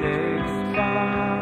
magic spot.